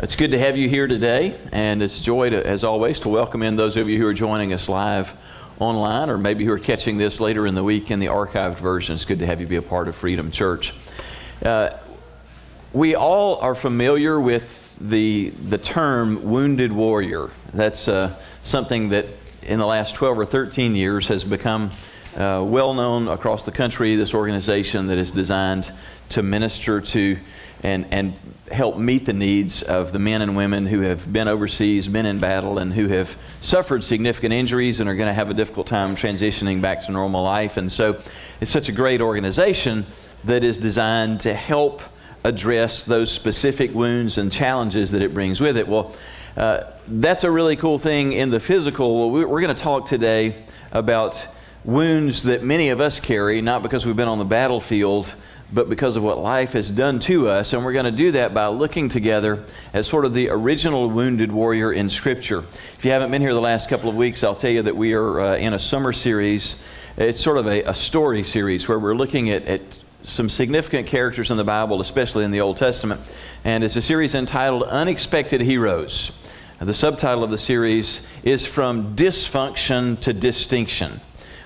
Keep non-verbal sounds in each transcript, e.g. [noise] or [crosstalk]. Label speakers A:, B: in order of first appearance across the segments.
A: It's good to have you here today, and it's a joy, to, as always, to welcome in those of you who are joining us live online, or maybe who are catching this later in the week in the archived version. It's good to have you be a part of Freedom Church. Uh, we all are familiar with the, the term wounded warrior. That's uh, something that in the last 12 or 13 years has become uh, well known across the country. This organization that is designed to minister to and, and help meet the needs of the men and women who have been overseas, been in battle, and who have suffered significant injuries and are going to have a difficult time transitioning back to normal life. And so it's such a great organization that is designed to help address those specific wounds and challenges that it brings with it. Well, uh, that's a really cool thing in the physical. Well, we're going to talk today about wounds that many of us carry, not because we've been on the battlefield but because of what life has done to us. And we're going to do that by looking together as sort of the original wounded warrior in Scripture. If you haven't been here the last couple of weeks, I'll tell you that we are uh, in a summer series. It's sort of a, a story series where we're looking at, at some significant characters in the Bible, especially in the Old Testament. And it's a series entitled Unexpected Heroes. The subtitle of the series is From Dysfunction to Distinction.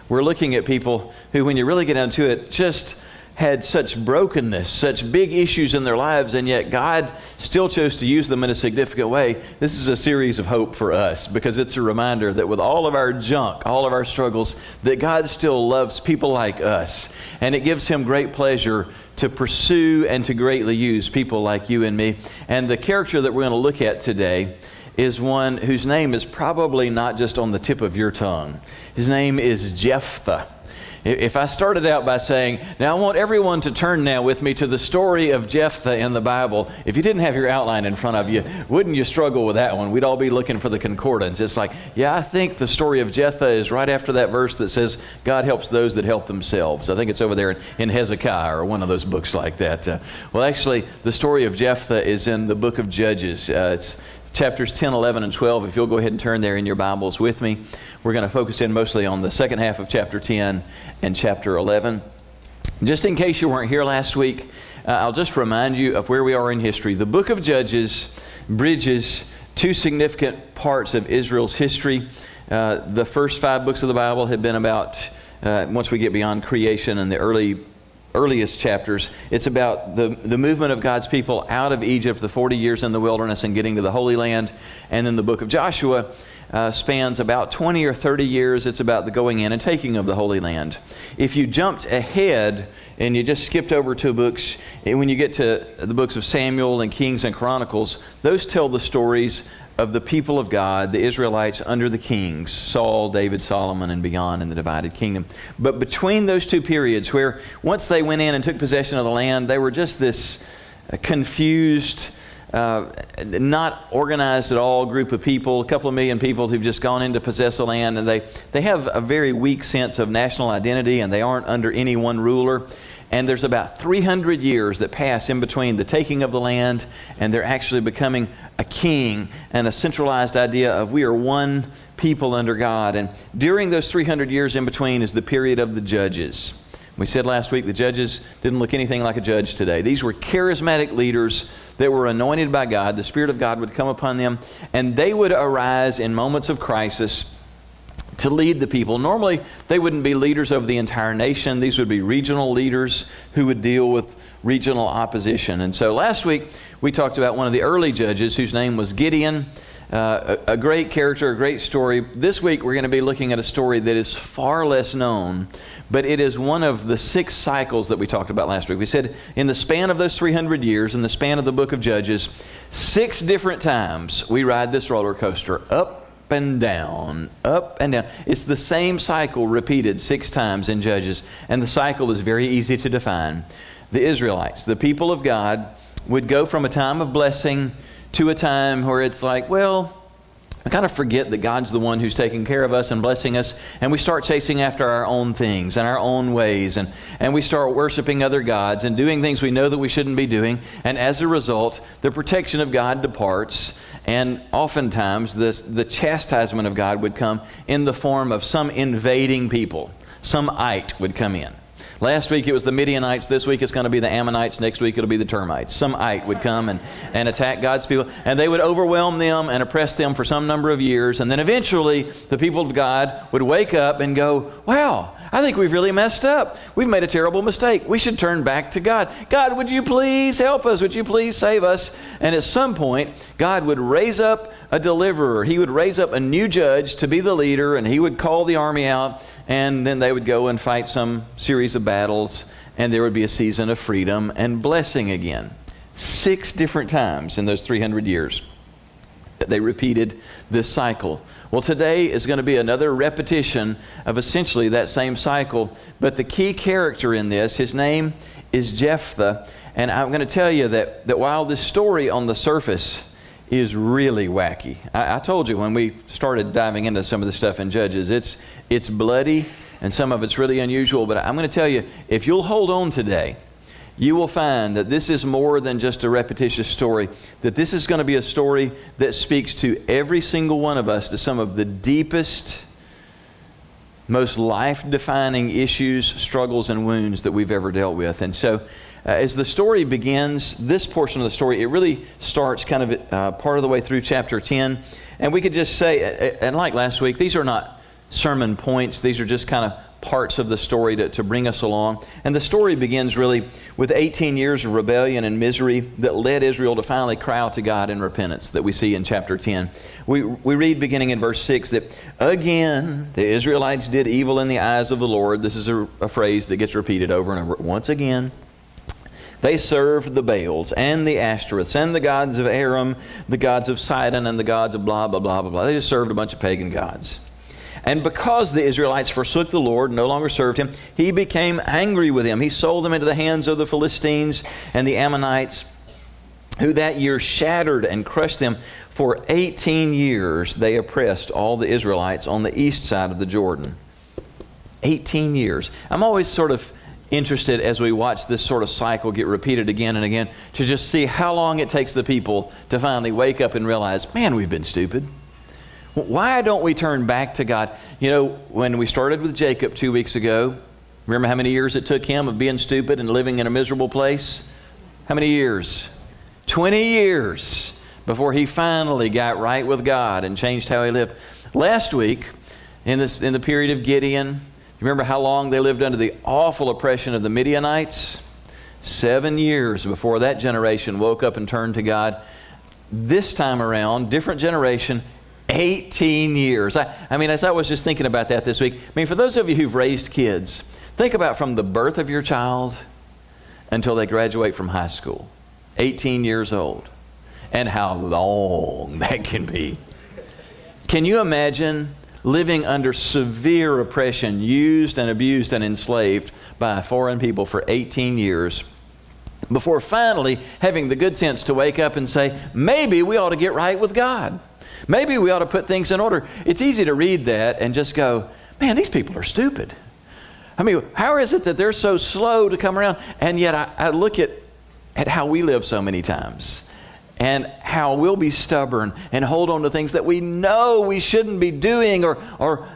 A: We're looking at people who, when you really get down to it, just had such brokenness, such big issues in their lives, and yet God still chose to use them in a significant way. This is a series of hope for us because it's a reminder that with all of our junk, all of our struggles, that God still loves people like us. And it gives Him great pleasure to pursue and to greatly use people like you and me. And the character that we're going to look at today is one whose name is probably not just on the tip of your tongue. His name is Jephthah. If I started out by saying, now I want everyone to turn now with me to the story of Jephthah in the Bible, if you didn't have your outline in front of you, wouldn't you struggle with that one? We'd all be looking for the concordance. It's like, yeah, I think the story of Jephthah is right after that verse that says, God helps those that help themselves. I think it's over there in, Hezekiah or one of those books like that. Uh, well, actually, the story of Jephthah is in the book of Judges. Uh, it's chapters 10, 11, and 12. If you'll go ahead and turn there in your Bibles with me, we're going to focus in mostly on the second half of chapter 10 and chapter 11. Just in case you weren't here last week, uh, I'll just remind you of where we are in history. The book of Judges bridges two significant parts of Israel's history. Uh, the first five books of the Bible have been about, uh, once we get beyond creation and the early earliest chapters. It's about the, the movement of God's people out of Egypt, the 40 years in the wilderness, and getting to the Holy Land. And then the book of Joshua uh, spans about 20 or 30 years. It's about the going in and taking of the Holy Land. If you jumped ahead and you just skipped over two books, and when you get to the books of Samuel and Kings and Chronicles, those tell the stories of the people of God, the Israelites under the kings, Saul, David, Solomon, and beyond in the divided kingdom. But between those two periods, where once they went in and took possession of the land, they were just this uh, confused, uh, not organized at all group of people, a couple of million people who've just gone in to possess the land, and they, they have a very weak sense of national identity, and they aren't under any one ruler. And there's about 300 years that pass in between the taking of the land and they're actually becoming a king and a centralized idea of we are one people under God. And during those 300 years in between is the period of the judges. We said last week the judges didn't look anything like a judge today. These were charismatic leaders that were anointed by God. The Spirit of God would come upon them, and they would arise in moments of crisis to lead the people. Normally, they wouldn't be leaders of the entire nation. These would be regional leaders who would deal with regional opposition. And so last week, we talked about one of the early judges whose name was Gideon. Uh, a, a, great character, a great story. This week, we're going to be looking at a story that is far less known, but it is one of the six cycles that we talked about last week. We said in the span of those 300 years, in the span of the book of Judges, six different times we ride this roller coaster up and down, up and down. It's the same cycle repeated six times in Judges, and the cycle is very easy to define. The Israelites, the people of God, would go from a time of blessing to a time where it's like, well, I kind of forget that God's the one who's taking care of us and blessing us, and we start chasing after our own things and our own ways, and, and we start worshiping other gods and doing things we know that we shouldn't be doing, and as a result, the protection of God departs, and oftentimes, the, the chastisement of God would come in the form of some invading people. Some ite would come in. Last week it was the Midianites. This week it's going to be the Ammonites. Next week it'll be the termites. Some ite would come and, and attack God's people. And they would overwhelm them and oppress them for some number of years. And then eventually the people of God would wake up and go, wow, I think we've really messed up. We've made a terrible mistake. We should turn back to God. God, would you please help us? Would you please save us? And at some point, God would raise up a deliverer. He would raise up a new judge to be the leader, and he would call the army out, and then they would go and fight some series of battles, and there would be a season of freedom and blessing again. Six different times in those 300 years. They repeated this cycle. Well, today is going to be another repetition of essentially that same cycle. But the key character in this, his name is Jephthah. And I'm going to tell you that, that while this story on the surface is really wacky, I, I told you when we started diving into some of the stuff in Judges, it's, it's bloody and some of it's really unusual. But I'm going to tell you, if you'll hold on today, you will find that this is more than just a repetitious story, that this is going to be a story that speaks to every single one of us to some of the deepest, most life defining issues, struggles, and wounds that we've ever dealt with. And so, uh, as the story begins, this portion of the story, it really starts kind of uh, part of the way through chapter 10. And we could just say, and like last week, these are not sermon points, these are just kind of parts of the story to, to bring us along. And the story begins really with 18 years of rebellion and misery that led Israel to finally cry out to God in repentance that we see in chapter 10. We, we read beginning in verse 6 that again the Israelites did evil in the eyes of the Lord. This is a, a phrase that gets repeated over and over. Once again, they served the Baals and the Ashtoreths and the gods of Aram, the gods of Sidon, and the gods of blah, blah, blah, blah, blah. They just served a bunch of pagan gods. And because the Israelites forsook the Lord, no longer served him, he became angry with them. He sold them into the hands of the Philistines and the Ammonites, who that year shattered and crushed them. For 18 years, they oppressed all the Israelites on the east side of the Jordan. 18 years. I'm always sort of interested as we watch this sort of cycle get repeated again and again to just see how long it takes the people to finally wake up and realize, man, we've been stupid. Why don't we turn back to God? You know, when we started with Jacob two weeks ago, remember how many years it took him of being stupid and living in a miserable place? How many years? 20 years before he finally got right with God and changed how he lived. Last week, in, this, in the period of Gideon, remember how long they lived under the awful oppression of the Midianites? Seven years before that generation woke up and turned to God. This time around, different generation, 18 years. I, I, mean, as I was just thinking about that this week, I mean, for those of you who've raised kids, think about from the birth of your child until they graduate from high school, 18 years old, and how long [laughs] that can be. Can you imagine living under severe oppression, used and abused and enslaved by foreign people for 18 years? Before finally having the good sense to wake up and say, maybe we ought to get right with God. Maybe we ought to put things in order. It's easy to read that and just go, man, these people are stupid. I mean, how is it that they're so slow to come around? And yet I, I look at, at how we live so many times and how we'll be stubborn and hold on to things that we know we shouldn't be doing or, or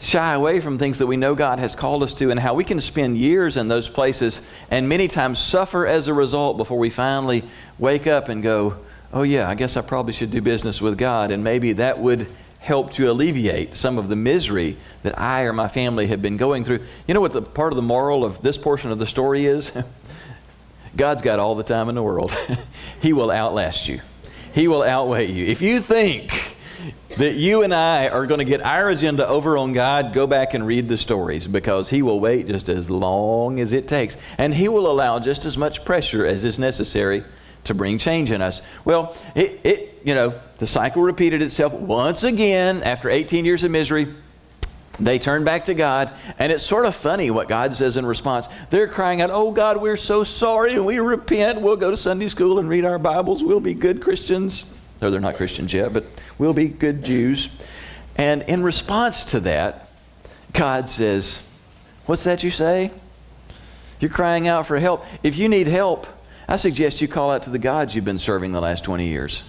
A: shy away from things that we know God has called us to, and how we can spend years in those places and many times suffer as a result before we finally wake up and go, oh, yeah, I guess I probably should do business with God. And maybe that would help to alleviate some of the misery that I or my family have been going through. You know what the part of the moral of this portion of the story is? [laughs] God's got all the time in the world. [laughs] he will outlast you. He will outweigh you. If you think that you and I are going to get our agenda over on God, go back and read the stories because He will wait just as long as it takes. And He will allow just as much pressure as is necessary to bring change in us. Well, it, it, you know, the cycle repeated itself once again after 18 years of misery. They turn back to God, and it's sort of funny what God says in response. They're crying out, Oh God, we're so sorry, and we repent. We'll go to Sunday school and read our Bibles. We'll be good Christians. No, they're not Christians yet, but we'll be good Jews. And in response to that, God says, What's that you say? You're crying out for help. If you need help, I suggest you call out to the gods you've been serving the last 20 years.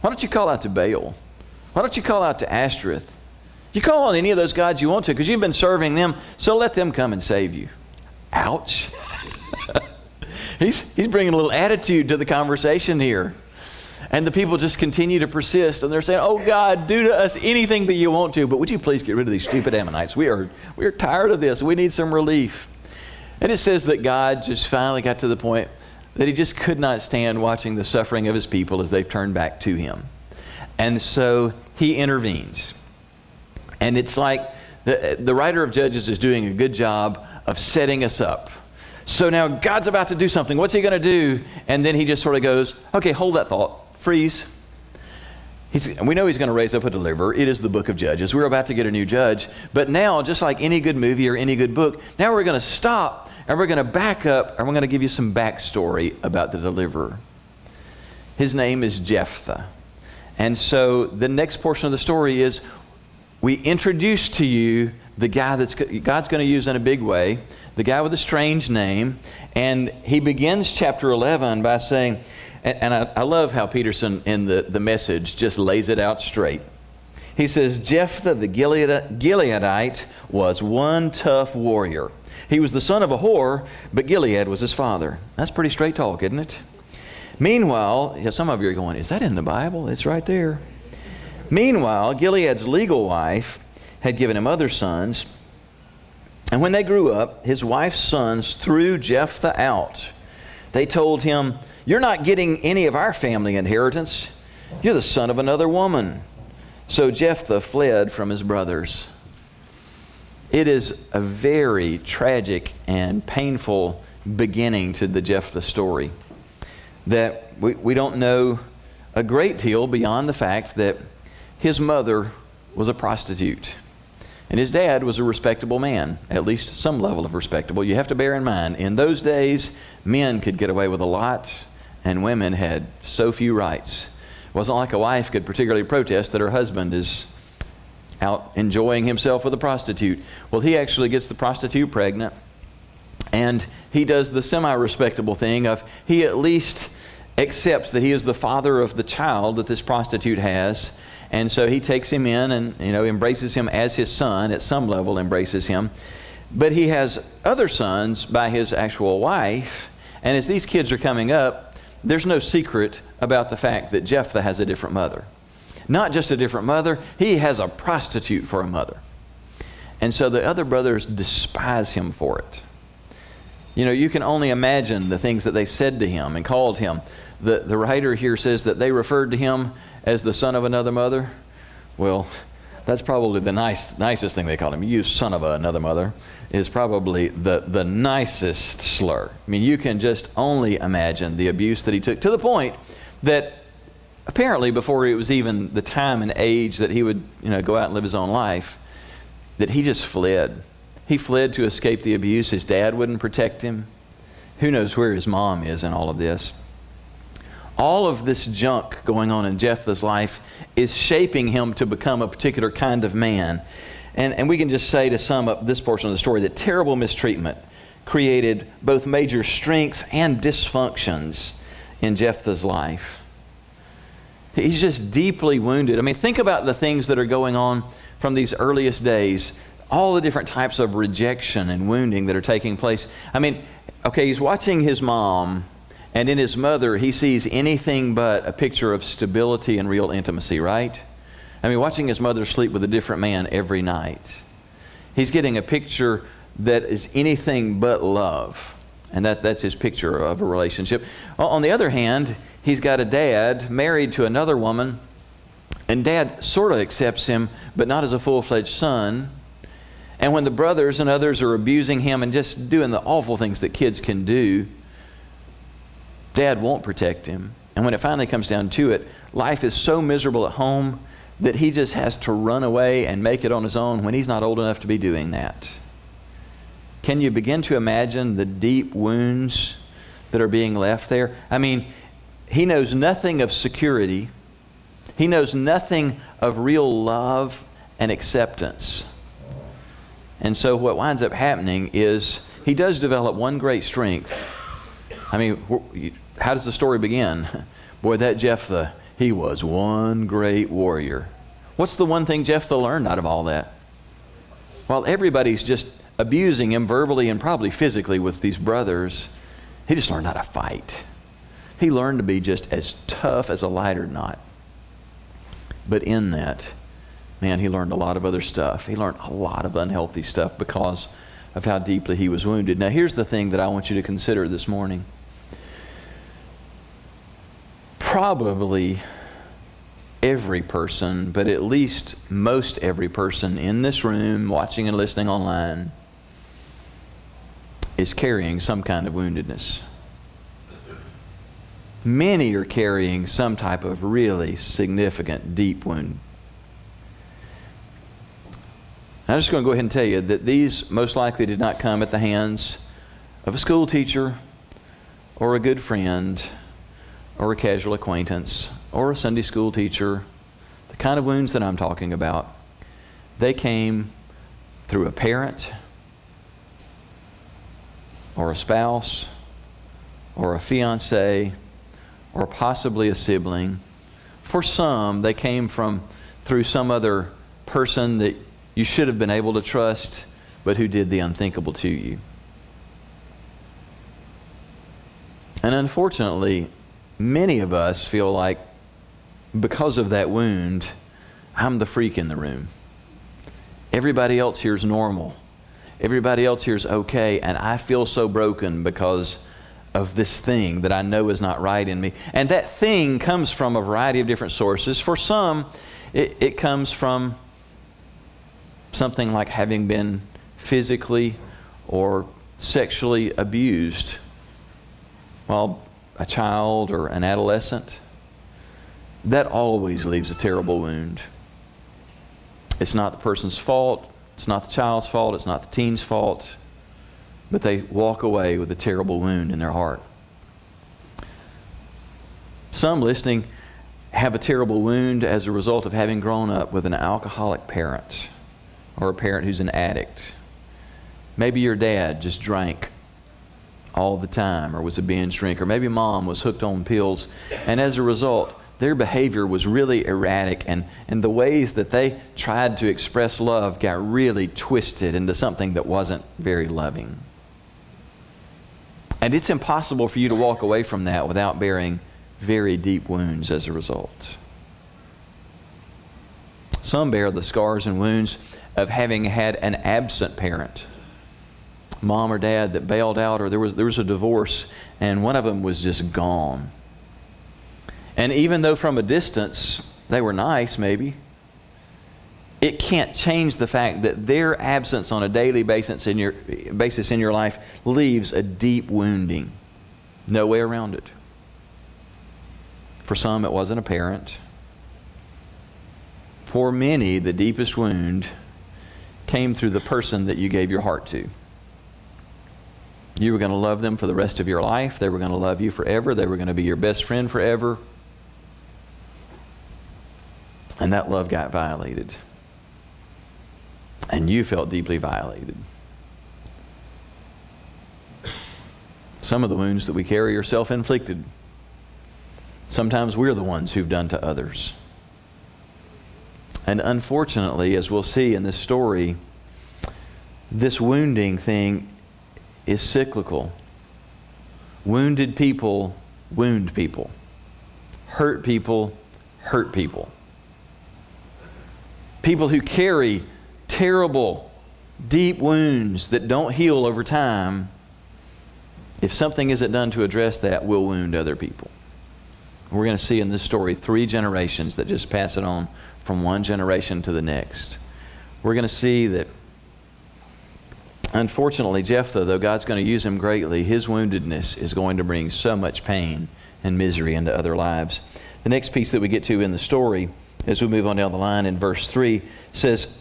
A: Why don't you call out to Baal? Why don't you call out to Ashtoreth? You call on any of those gods you want to because you've been serving them, so let them come and save you. Ouch. [laughs] he's, he's bringing a little attitude to the conversation here. And the people just continue to persist, and they're saying, Oh God, do to us anything that you want to, but would you please get rid of these stupid Ammonites? We are, we are tired of this. We need some relief. And it says that God just finally got to the point that he just could not stand watching the suffering of his people as they've turned back to him. And so he intervenes. And it's like the, the writer of Judges is doing a good job of setting us up. So now God's about to do something. What's he going to do? And then he just sort of goes, okay, hold that thought, freeze. He's, we know he's going to raise up a deliverer. It is the book of Judges. We're about to get a new judge. But now, just like any good movie or any good book, now we're going to stop and we're going to back up and we're going to give you some backstory about the deliverer. His name is Jephthah. And so the next portion of the story is we introduce to you the guy that God's going to use in a big way, the guy with a strange name. And he begins chapter 11 by saying, and, and I, I, love how Peterson in the, the message just lays it out straight. He says, Jephthah the Gilead, Gileadite was one tough warrior. He was the son of a whore, but Gilead was his father. That's pretty straight talk, isn't it? Meanwhile, some of you are going, Is that in the Bible? It's right there. Meanwhile, Gilead's legal wife had given him other sons. And when they grew up, his wife's sons threw Jephthah out. They told him, You're not getting any of our family inheritance. You're the son of another woman. So Jephthah fled from his brothers. It is a very tragic and painful beginning to the Jephthah story. That we, we don't know a great deal beyond the fact that his mother was a prostitute. And his dad was a respectable man, at least some level of respectable. You have to bear in mind, in those days, men could get away with a lot, and women had so few rights. It wasn't like a wife could particularly protest that her husband is out enjoying himself with a prostitute. Well, he actually gets the prostitute pregnant, and he does the semi respectable thing of he at least accepts that he is the father of the child that this prostitute has. And so he takes him in and you know embraces him as his son at some level embraces him. But he has other sons by his actual wife, and as these kids are coming up, there's no secret about the fact that Jephthah has a different mother. Not just a different mother, he has a prostitute for a mother. And so the other brothers despise him for it. You know, you can only imagine the things that they said to him and called him. The, the writer here says that they referred to him as the son of another mother. Well, that's probably the nice, nicest thing they called him. You son of another mother is probably the, the nicest slur. I mean, you can just only imagine the abuse that he took to the point that apparently before it was even the time and age that he would you know, go out and live his own life, that he just fled. He fled to escape the abuse. His dad wouldn't protect him. Who knows where his mom is in all of this? All of this junk going on in Jephthah's life is shaping him to become a particular kind of man. And, and we can just say to sum up this portion of the story that terrible mistreatment created both major strengths and dysfunctions in Jephthah's life. He's just deeply wounded. I mean, think about the things that are going on from these earliest days, all the different types of rejection and wounding that are taking place. I mean, okay, he's watching his mom, and in his mother, he sees anything but a picture of stability and real intimacy, right? I mean, watching his mother sleep with a different man every night. He's getting a picture that is anything but love. And that, that's his picture of a relationship. On the other hand, he's got a dad married to another woman, and dad sort of accepts him, but not as a full fledged son. And when the brothers and others are abusing him and just doing the awful things that kids can do, dad won't protect him. And when it finally comes down to it, life is so miserable at home that he just has to run away and make it on his own when he's not old enough to be doing that. Can you begin to imagine the deep wounds that are being left there? I mean, he knows nothing of security. He knows nothing of real love and acceptance. And so what winds up happening is he does develop one great strength. I mean, how does the story begin? Boy, that Jephthah, he was one great warrior. What's the one thing Jephthah learned out of all that? Well, everybody's just abusing him verbally and probably physically with these brothers, he just learned how to fight. He learned to be just as tough as a lighter knot. But in that, man, he learned a lot of other stuff. He learned a lot of unhealthy stuff because of how deeply he was wounded. Now, here's the thing that I want you to consider this morning. Probably every person, but at least most every person in this room, watching and listening online, is carrying some kind of woundedness. Many are carrying some type of really significant, deep wound. I'm just going to go ahead and tell you that these most likely did not come at the hands of a school teacher or a good friend or a casual acquaintance or a Sunday school teacher. The kind of wounds that I'm talking about, they came through a parent or a spouse or a fiance or possibly a sibling. For some, they came from through some other person that you should have been able to trust, but who did the unthinkable to you. And unfortunately, many of us feel like because of that wound, I'm the freak in the room. Everybody else here is normal. Everybody else here is okay, and I feel so broken because of this thing that I know is not right in me. And that thing comes from a variety of different sources. For some, it, it comes from something like having been physically or sexually abused while a child or an adolescent. That always leaves a terrible wound. It's not the person's fault. It's not the child's fault. It's not the teen's fault but they walk away with a terrible wound in their heart. Some listening have a terrible wound as a result of having grown up with an alcoholic parent or a parent who's an addict. Maybe your dad just drank all the time or was a binge drinker. Maybe mom was hooked on pills. And as a result, their behavior was really erratic, and, and the ways that they tried to express love got really twisted into something that wasn't very loving. And it's impossible for you to walk away from that without bearing very deep wounds as a result. Some bear the scars and wounds of having had an absent parent, mom or dad that bailed out, or there was, there was a divorce, and one of them was just gone. And even though from a distance they were nice, maybe, it can't change the fact that their absence on a daily basis in your, basis in your life leaves a deep wounding. No way around it. For some, it wasn't apparent. For many, the deepest wound came through the person that you gave your heart to. You were going to love them for the rest of your life. They were going to love you forever. They were going to be your best friend forever. And that love got violated and you felt deeply violated. Some of the wounds that we carry are self inflicted. Sometimes we're the ones who've done to others. And unfortunately, as we'll see in this story, this wounding thing is cyclical. Wounded people wound people, hurt people hurt people. People who carry terrible, deep wounds that don't heal over time, if something isn't done to address that, will wound other people. We're going to see in this story three generations that just pass it on from one generation to the next. We're going to see that, unfortunately, Jephthah, though God's going to use him greatly, his woundedness is going to bring so much pain and misery into other lives. The next piece that we get to in the story, as we move on down the line in verse 3, says,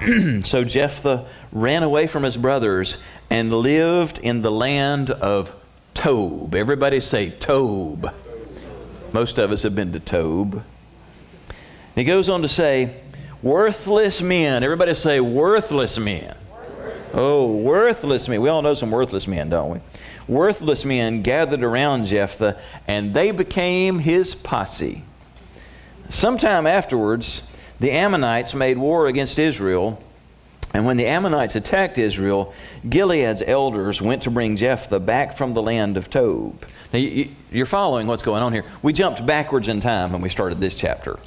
A: [clears throat] so Jephthah ran away from his brothers and lived in the land of Tob. Everybody say Tob. Most of us have been to Tob. He goes on to say, worthless men. Everybody say worthless men. Oh, worthless men. We all know some worthless men, don't we? Worthless men gathered around Jephthah, and they became his posse. Sometime afterwards, the Ammonites made war against Israel And when the Ammonites attacked Israel, Gilead's elders went to bring Jephthah back from the land of Tob. Now, you're following what's going on here. We jumped backwards in time when we started this chapter.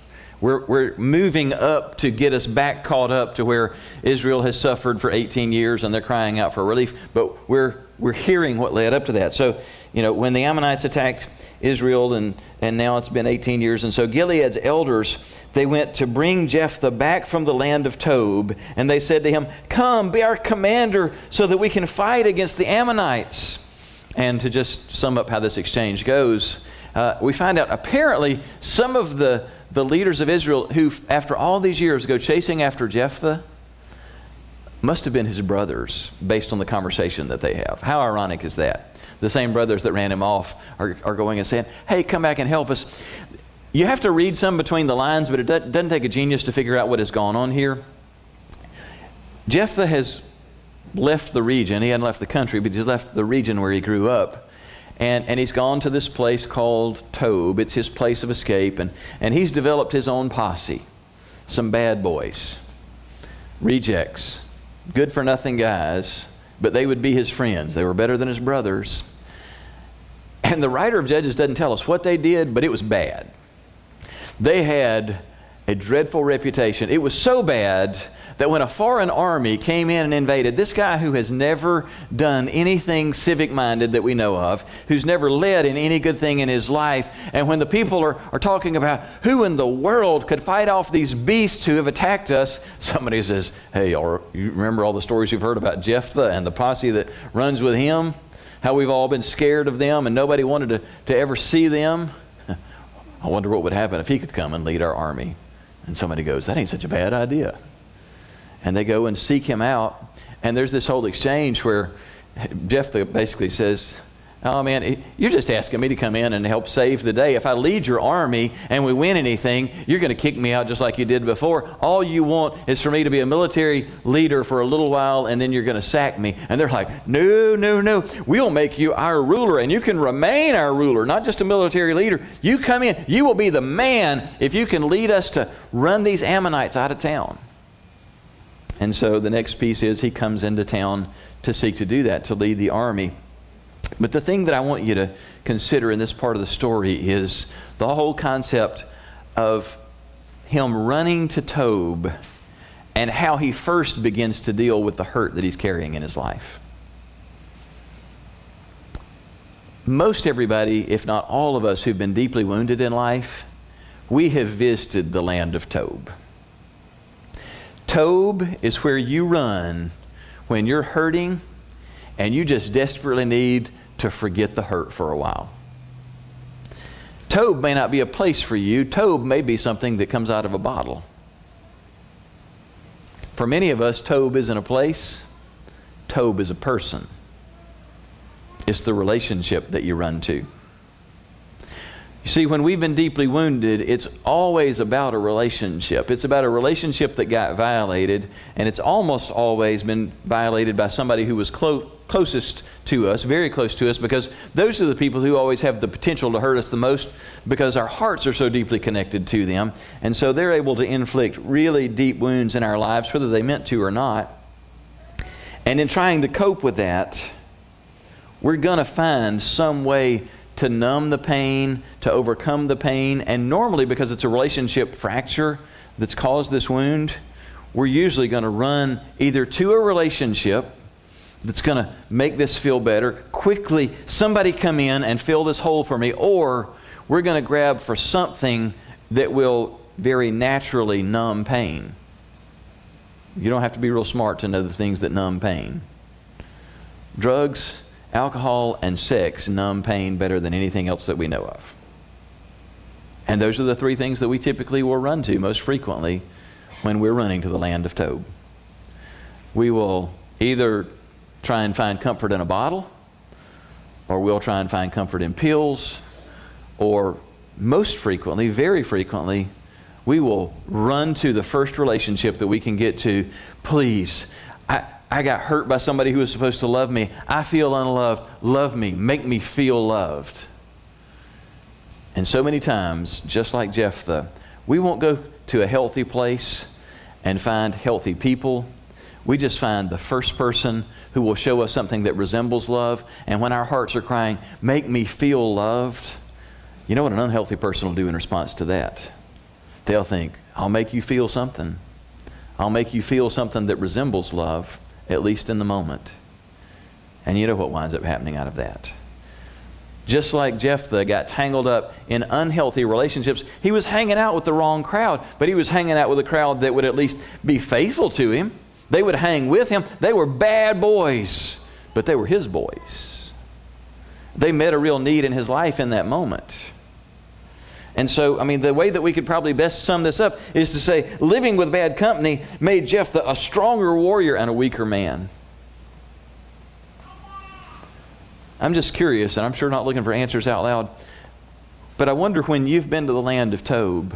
A: We're, we're moving up to get us back caught up to where Israel has suffered for 18 years and they're crying out for relief. But we're, we're hearing what led up to that. So, you know, when the Ammonites attacked Israel, and, and now it's been 18 years, and so Gilead's elders, they went to bring Jephthah back from the land of Tob, and they said to him, Come, be our commander so that we can fight against the Ammonites. And to just sum up how this exchange goes, uh, we find out apparently some of the, the leaders of Israel who, after all these years, go chasing after Jephthah must have been his brothers based on the conversation that they have. How ironic is that? the same brothers that ran him off are, are going and saying, Hey, come back and help us. You have to read some between the lines, but it doesn't take a genius to figure out what has gone on here. Jephthah has left the region. He hadn't left the country, but he's left the region where he grew up. And, and he's gone to this place called Tob. It's his place of escape. And, and he's developed his own posse some bad boys, rejects, good for nothing guys but they would be his friends. They were better than his brothers. And the writer of Judges doesn't tell us what they did, but it was bad. They had a dreadful reputation. It was so bad that when a foreign army came in and invaded, this guy who has never done anything civic minded that we know of, who's never led in any good thing in his life, and when the people are, are talking about who in the world could fight off these beasts who have attacked us, somebody says, Hey, or you remember all the stories you've heard about Jephthah and the posse that runs with him? How we've all been scared of them and nobody wanted to, to ever see them? [laughs] I wonder what would happen if he could come and lead our army. And somebody goes, That ain't such a bad idea and they go and seek him out. And there's this whole exchange where Jephthah basically says, Oh man, you're just asking me to come in and help save the day. If I lead your army and we win anything, you're going to kick me out just like you did before. All you want is for me to be a military leader for a little while and then you're going to sack me. And they're like, No, no, no. We'll make you our ruler and you can remain our ruler, not just a military leader. You come in, you will be the man if you can lead us to run these Ammonites out of town. And so the next piece is he comes into town to seek to do that, to lead the army. But the thing that I want you to consider in this part of the story is the whole concept of him running to Tob and how he first begins to deal with the hurt that he's carrying in his life. Most everybody, if not all of us who've been deeply wounded in life, we have visited the land of Tob. Tob is where you run when you're hurting and you just desperately need to forget the hurt for a while. Tob may not be a place for you. Tob may be something that comes out of a bottle. For many of us, Tob isn't a place, Tob is a person. It's the relationship that you run to. You see, when we've been deeply wounded, it's always about a relationship. It's about a relationship that got violated, and it's almost always been violated by somebody who was clo- closest to us, very close to us, because those are the people who always have the potential to hurt us the most because our hearts are so deeply connected to them. And so they're able to inflict really deep wounds in our lives, whether they meant to or not. And in trying to cope with that, we're going to find some way to numb the pain, to overcome the pain. And normally, because it's a relationship fracture that's caused this wound, we're usually going to run either to a relationship that's going to make this feel better, quickly, somebody come in and fill this hole for me, or we're going to grab for something that will very naturally numb pain. You don't have to be real smart to know the things that numb pain. Drugs, alcohol and sex numb pain better than anything else that we know of. And those are the three things that we typically will run to most frequently when we're running to the land of Tob. We will either try and find comfort in a bottle, or we'll try and find comfort in pills, or most frequently, very frequently, we will run to the first relationship that we can get to. Please, I, I got hurt by somebody who was supposed to love me. I feel unloved. Love me. Make me feel loved. And so many times, just like Jephthah, we won't go to a healthy place and find healthy people. We just find the first person who will show us something that resembles love. And when our hearts are crying, make me feel loved, you know what an unhealthy person will do in response to that? They'll think, I'll make you feel something. I'll make you feel something that resembles love, at least in the moment. And you know what winds up happening out of that? Just like Jephthah got tangled up in unhealthy relationships, he was hanging out with the wrong crowd, but he was hanging out with a crowd that would at least be faithful to him. They would hang with him. They were bad boys, but they were his boys. They met a real need in his life in that moment. And so, I mean, the way that we could probably best sum this up is to say living with bad company made Jephthah a stronger warrior and a weaker man. I'm just curious, and I'm sure not looking for answers out loud, but I wonder when you've been to the land of Tob,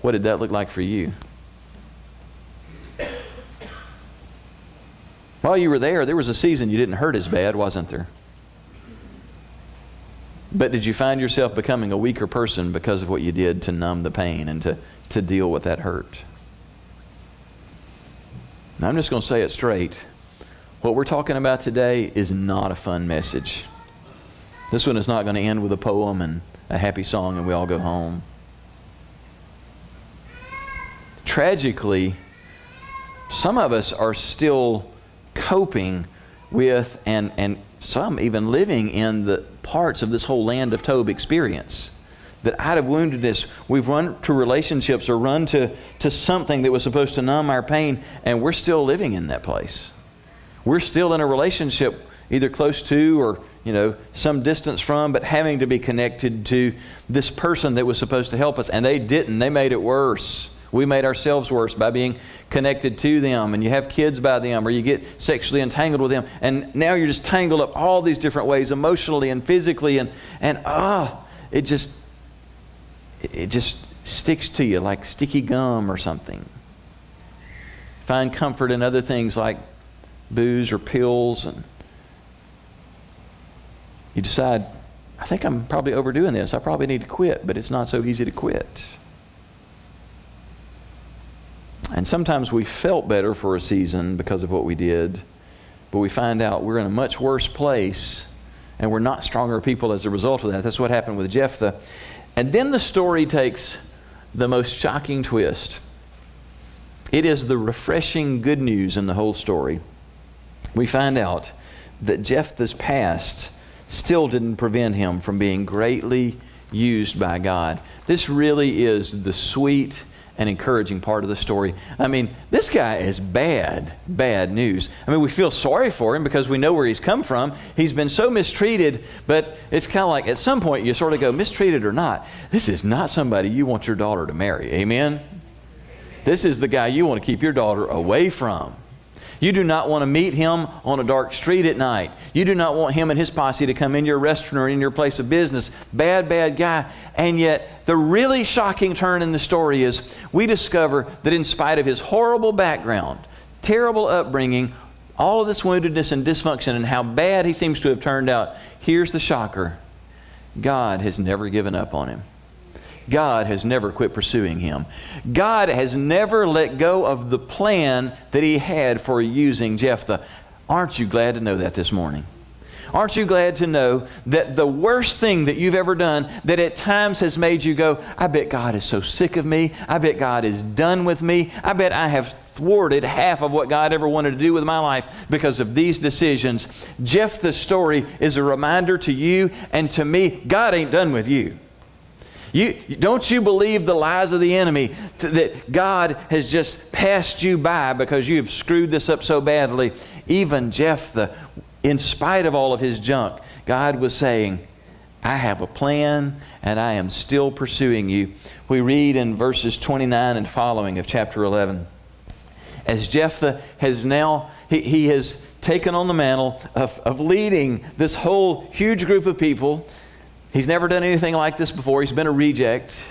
A: what did that look like for you? While you were there, there was a season you didn't hurt as bad, wasn't there? But did you find yourself becoming a weaker person because of what you did to numb the pain and to, to deal with that hurt? Now, I'm just going to say it straight. What we're talking about today is not a fun message. This one is not going to end with a poem and a happy song and we all go home. Tragically, some of us are still coping with and, and some even living in the parts of this whole land of Tob experience. That out of woundedness, we've run to relationships or run to, to something that was supposed to numb our pain, and we're still living in that place. We're still in a relationship either close to or you know some distance from but having to be connected to this person that was supposed to help us and they didn't they made it worse we made ourselves worse by being connected to them, and you have kids by them, or you get sexually entangled with them, and now you're just tangled up all these different ways, emotionally and physically, and and ah, it just it just sticks to you like sticky gum or something. Find comfort in other things like booze or pills, and you decide, I think I'm probably overdoing this. I probably need to quit, but it's not so easy to quit. And sometimes we felt better for a season because of what we did, but we find out we're in a much worse place and we're not stronger people as a result of that. That's what happened with Jephthah. And then the story takes the most shocking twist. It is the refreshing good news in the whole story. We find out that Jephthah's past still didn't prevent him from being greatly used by God. This really is the sweet and encouraging part of the story. I mean, this guy is bad, bad news. I mean, we feel sorry for him because we know where he's come from. He's been so mistreated, but it's kind of like at some point you sort of go, mistreated or not, this is not somebody you want your daughter to marry. Amen? This is the guy you want to keep your daughter away from. You do not want to meet him on a dark street at night. You do not want him and his posse to come in your restaurant or in your place of business. Bad, bad guy. And yet, the really shocking turn in the story is we discover that in spite of his horrible background, terrible upbringing, all of this woundedness and dysfunction, and how bad he seems to have turned out, here's the shocker God has never given up on him. God has never quit pursuing him. God has never let go of the plan that he had for using Jephthah. Aren't you glad to know that this morning? Aren't you glad to know that the worst thing that you've ever done that at times has made you go, I bet God is so sick of me. I bet God is done with me. I bet I have thwarted half of what God ever wanted to do with my life because of these decisions. Jephthah's story is a reminder to you and to me God ain't done with you. You, don't you believe the lies of the enemy that God has just passed you by because you have screwed this up so badly? Even Jephthah, in spite of all of his junk, God was saying, I have a plan and I am still pursuing you. We read in verses 29 and following of chapter 11. As Jephthah has now, he, he has taken on the mantle of, of leading this whole huge group of people He's never done anything like this before. He's been a reject.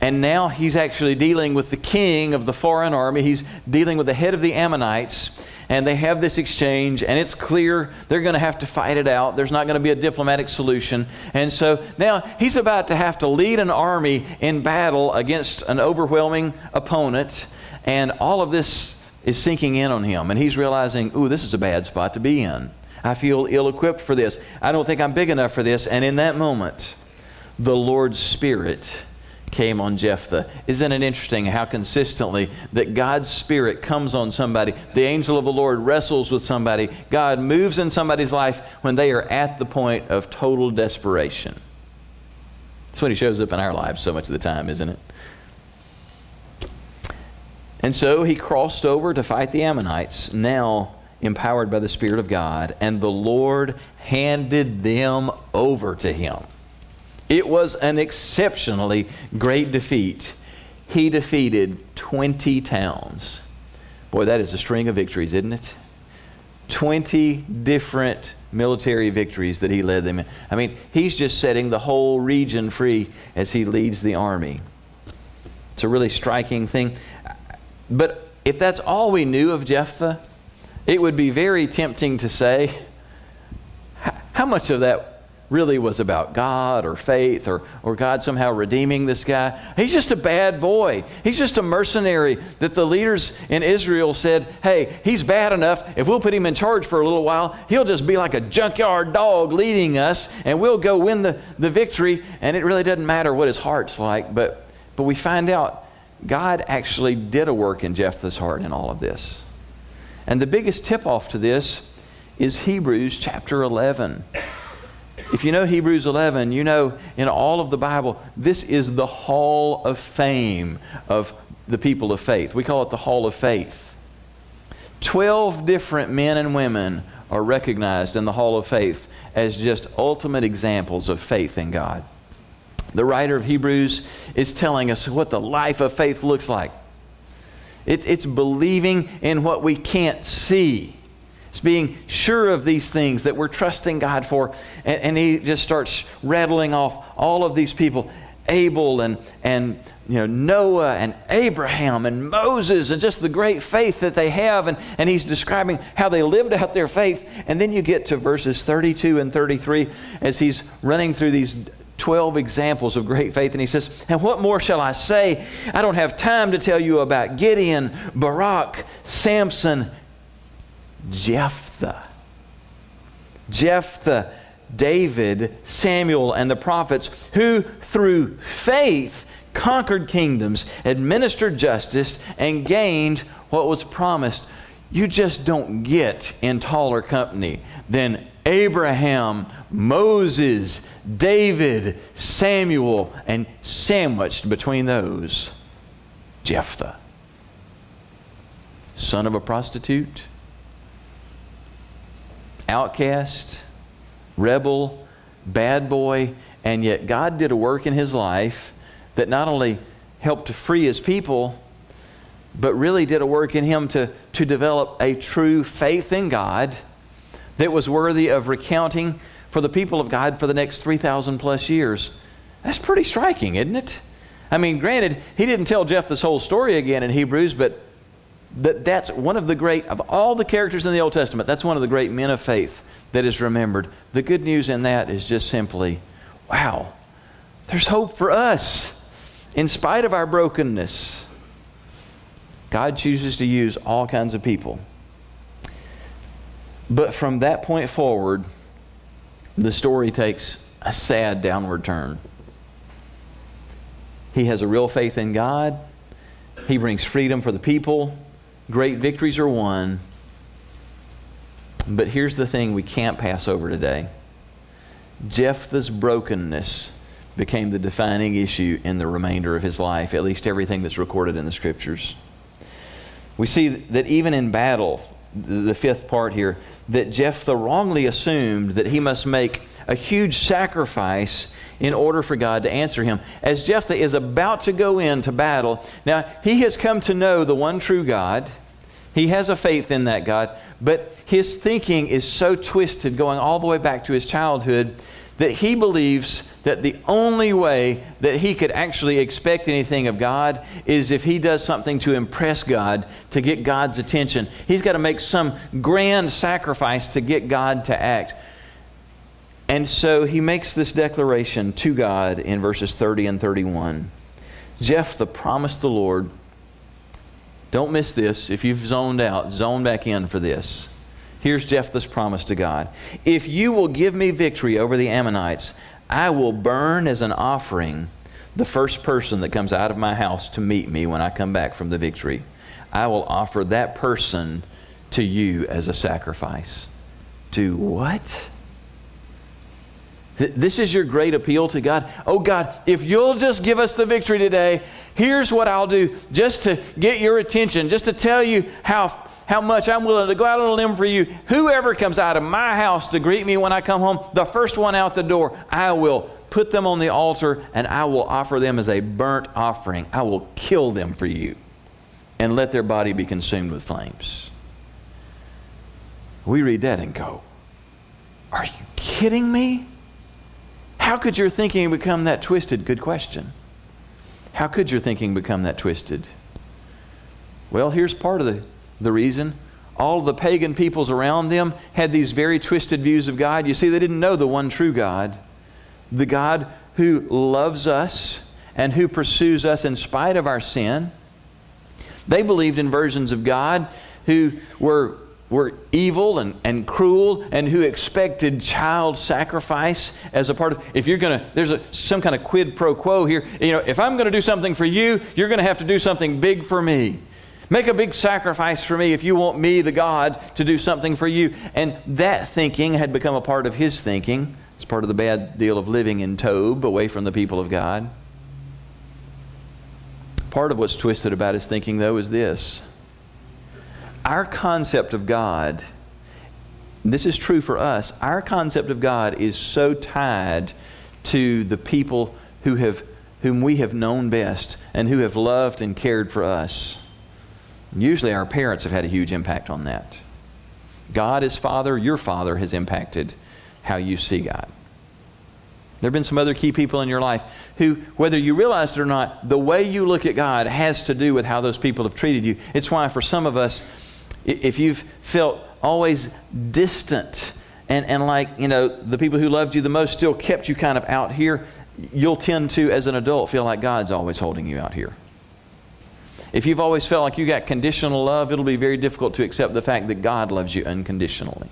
A: And now he's actually dealing with the king of the foreign army. He's dealing with the head of the Ammonites. And they have this exchange, and it's clear they're going to have to fight it out. There's not going to be a diplomatic solution. And so now he's about to have to lead an army in battle against an overwhelming opponent. And all of this is sinking in on him, and he's realizing, ooh, this is a bad spot to be in. I feel ill equipped for this. I don't think I'm big enough for this. And in that moment, the Lord's Spirit came on Jephthah. Isn't it interesting how consistently that God's Spirit comes on somebody? The angel of the Lord wrestles with somebody. God moves in somebody's life when they are at the point of total desperation. That's when He shows up in our lives so much of the time, isn't it? And so he crossed over to fight the Ammonites, now empowered by the Spirit of God, and the Lord handed them over to him. It was an exceptionally great defeat. He defeated 20 towns. Boy, that is a string of victories, isn't it? 20 different military victories that he led them in. I mean, he's just setting the whole region free as he leads the army. It's a really striking thing. But if that's all we knew of Jephthah, it would be very tempting to say, how much of that really was about God or faith or, or God somehow redeeming this guy. He's just a bad boy. He's just a mercenary that the leaders in Israel said, hey, he's bad enough. If we'll put him in charge for a little while, he'll just be like a junkyard dog leading us and we'll go win the, the victory. And it really doesn't matter what his heart's like. But, but we find out God actually did a work in Jephthah's heart in all of this. And the biggest tip off to this is Hebrews chapter 11. If you know Hebrews 11, you know in all of the Bible, this is the hall of fame of the people of faith. We call it the hall of faith. Twelve different men and women are recognized in the hall of faith as just ultimate examples of faith in God. The writer of Hebrews is telling us what the life of faith looks like. It, it's believing in what we can't see. It's being sure of these things that we're trusting God for. And, and he just starts rattling off all of these people Abel and, and you know, Noah and Abraham and Moses and just the great faith that they have. And, and he's describing how they lived out their faith. And then you get to verses 32 and 33 as he's running through these 12 examples of great faith. And he says, And what more shall I say? I don't have time to tell you about Gideon, Barak, Samson, Jephthah. Jephthah, David, Samuel, and the prophets, who through faith conquered kingdoms, administered justice, and gained what was promised. You just don't get in taller company than Abraham, Moses, David, Samuel, and sandwiched between those, Jephthah, son of a prostitute outcast, rebel, bad boy, and yet God did a work in his life that not only helped to free his people, but really did a work in him to, to develop a true faith in God that was worthy of recounting for the people of God for the next 3,000 plus years. That's pretty striking, isn't it? I mean, granted, he didn't tell Jephthah's whole story again in Hebrews, but that that's one of the great, of all the characters in the Old Testament, that's one of the great men of faith that is remembered. The good news in that is just simply, wow, there's hope for us. In spite of our brokenness, God chooses to use all kinds of people. But from that point forward, the story takes a sad downward turn. He has a real faith in God. He brings freedom for the people great victories are won. But here's the thing we can't pass over today Jephthah's brokenness became the defining issue in the remainder of his life, at least everything that's recorded in the scriptures. We see that even in battle, the fifth part here, that Jephthah wrongly assumed that he must make a huge sacrifice in order for God to answer him. As Jephthah is about to go into battle, now he has come to know the one true God. He has a faith in that God, but his thinking is so twisted, going all the way back to his childhood, that he believes that the only way that he could actually expect anything of God is if he does something to impress God, to get God's attention. He's got to make some grand sacrifice to get God to act. And so he makes this declaration to God in verses 30 and 31. Jephthah promised the Lord Don't miss this. If you've zoned out, zone back in for this. Here's Jephthah's promise to God If you will give me victory over the Ammonites, I will burn as an offering the first person that comes out of my house to meet me when I come back from the victory. I will offer that person to you as a sacrifice. To what? This is your great appeal to God. Oh God, if you'll just give us the victory today, here's what I'll do just to get your attention, just to tell you how how much I'm willing to go out on a limb for you. Whoever comes out of my house to greet me when I come home, the first one out the door, I will put them on the altar and I will offer them as a burnt offering. I will kill them for you and let their body be consumed with flames. We read that and go, Are you kidding me? How could your thinking become that twisted? Good question. How could your thinking become that twisted? Well, here's part of the, the reason. All the pagan peoples around them had these very twisted views of God. You see, they didn't know the one true God, the God who loves us and who pursues us in spite of our sin. They believed in versions of God who were were evil and, and cruel and who expected child sacrifice as a part of if you're going to there's a, some kind of quid pro quo here you know if i'm going to do something for you you're going to have to do something big for me make a big sacrifice for me if you want me the god to do something for you. And that thinking had become a part of his thinking. It's part of the bad deal of living in Tob away from the people of god. Part of what's twisted about his thinking though is this. Our concept of God, this is true for us, our concept of God is so tied to the people who have, whom we have known best and who have loved and cared for us. Usually our parents have had a huge impact on that. God is Father, your Father has impacted how you see God. There have been some other key people in your life who, whether you realize it or not, the way you look at God has to do with how those people have treated you. It's why for some of us, if you've felt always distant and, and like, you know, the people who loved you the most still kept you kind of out here, you'll tend to, as an adult, feel like God's always holding you out here. If you've always felt like you got conditional love, it'll be very difficult to accept the fact that God loves you unconditionally.